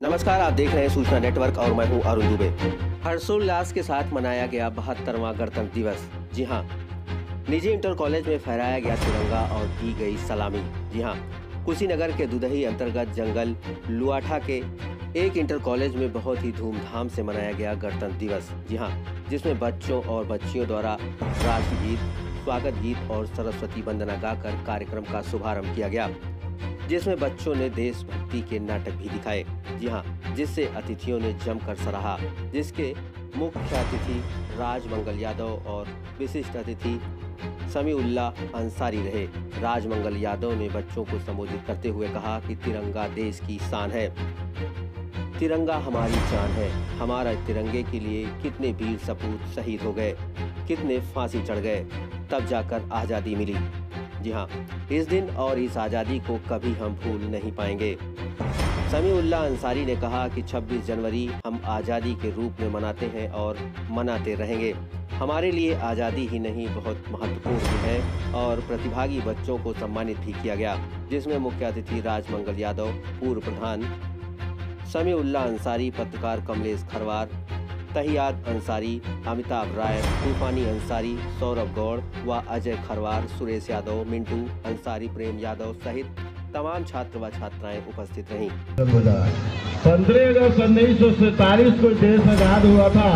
नमस्कार, आप देख रहे हैं सूचना नेटवर्क और मैं हूँ अरुण दुबे। हर्षोल्लास के साथ मनाया गया बहत्तरवा गणतंत्र दिवस। जी हाँ, निजी इंटर कॉलेज में फहराया गया तिरंगा और की गई सलामी। जी हाँ, कुशीनगर के दुदही अंतर्गत जंगल लुआठा के एक इंटर कॉलेज में बहुत ही धूमधाम से मनाया गया गणतंत्र दिवस। जी हाँ, जिसमें बच्चों और बच्चियों द्वारा राष्ट्रगीत, स्वागत गीत और सरस्वती वंदना गाकर कार्यक्रम का शुभारंभ किया गया। जिसमें बच्चों ने देशभक्ति के नाटक भी दिखाए। जी हाँ जिससे अतिथियों ने जमकर सराहा, जिसके मुख्य अतिथि राजमंगल यादव और विशिष्ट अतिथि समीउल्ला अंसारी रहे। राजमंगल यादव ने बच्चों को संबोधित करते हुए कहा कि तिरंगा देश की शान है। तिरंगा हमारी जान है। हमारा तिरंगे के लिए कितने वीर सपूत शहीद हो गए, कितने फांसी चढ़ गए, तब जाकर आज़ादी मिली। जी हाँ इस दिन और इस आज़ादी को कभी हम भूल नहीं पाएँगे। समीउल्ला अंसारी ने कहा कि 26 जनवरी हम आज़ादी के रूप में मनाते हैं और मनाते रहेंगे। हमारे लिए आज़ादी ही नहीं, बहुत महत्वपूर्ण है और प्रतिभागी बच्चों को सम्मानित भी किया गया, जिसमें मुख्य अतिथि राजमंगल यादव, पूर्व प्रधान समीउल्ला अंसारी, पत्रकार कमलेश खरवार तहियाद अंसारी, अमिताभ राय, तूफानी अंसारी, सौरभ गौड़ व अजय खरवार, सुरेश यादव, मिंटू, अंसारी प्रेम यादव सहित तमाम छात्र व छात्राएँ उपस्थित रहीं। पंद्रह अगस्त उन्नीस सौ सैतालीस को देश आज़ाद हुआ था।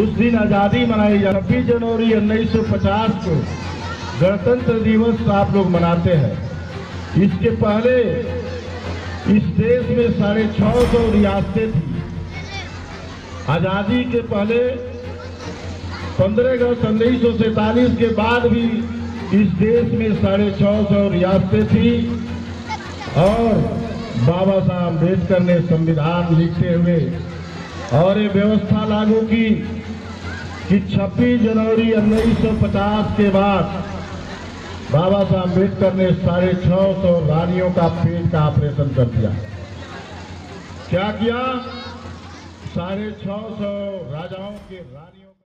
उस दिन आज़ादी मनाई छब्बीस जनवरी उन्नीस सौ पचास को गणतंत्र दिवस आप लोग मनाते हैं। इसके पहले इस देश में साढ़े छह सौ रियासतें थी। आज़ादी के पहले 15 अगस्त उन्नीस सौ सैतालीस के बाद भी इस देश में साढ़े छह सौ रियासतें थी और बाबा साहब अंबेडकर ने संविधान लिखते हुए और ये व्यवस्था लागू की कि 26 जनवरी 1950 के बाद बाबा साहब अंबेडकर ने साढ़े छह सौ रानियों का पेट का ऑपरेशन कर दिया। क्या किया? साढ़े छह सौ राजाओं के रानी